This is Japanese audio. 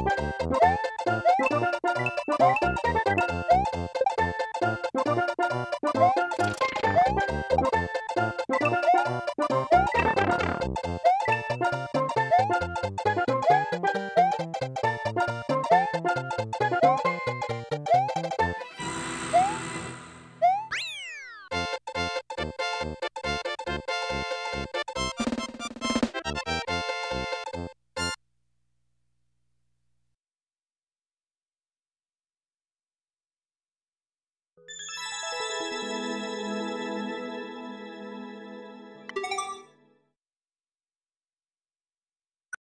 you